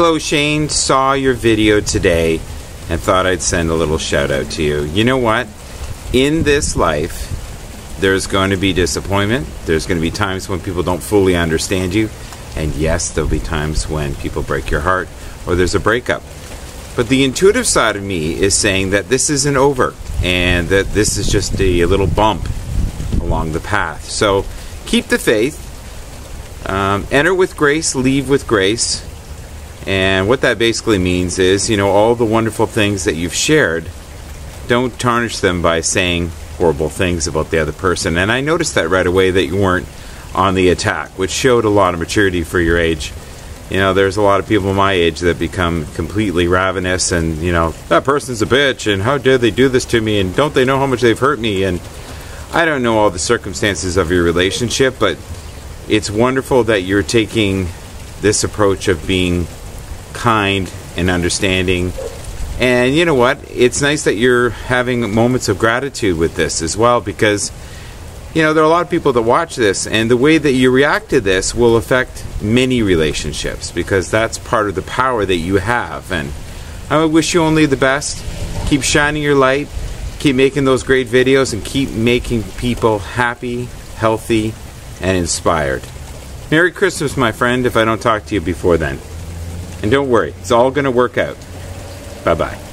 Hello, Shane. Saw your video today and thought I'd send a little shout out to you. You know what? In this life, there's going to be disappointment. There's going to be times when people don't fully understand you. And yes, there'll be times when people break your heart or there's a breakup. But the intuitive side of me is saying that this isn't over and that this is just a, little bump along the path. So keep the faith. Um, enter with grace, leave with grace. And what that basically means is, you know, all the wonderful things that you've shared, don't tarnish them by saying horrible things about the other person. And I noticed that right away that you weren't on the attack, which showed a lot of maturity for your age. You know, there's a lot of people my age that become completely ravenous and, you know, that person's a bitch and how dare they do this to me and don't they know how much they've hurt me and I don't know all the circumstances of your relationship, but it's wonderful that you're taking this approach of being kind and understanding. And you know what? It's nice that you're having moments of gratitude with this as well because you know, there are a lot of people that watch this, and the way that you react to this will affect many relationships because that's part of the power that you have. And I wish you only the best. Keep shining your light, keep making those great videos, and keep making people happy, healthy, and inspired. Merry Christmas, my friend, if I don't talk to you before then. And don't worry, it's all going to work out. Bye bye.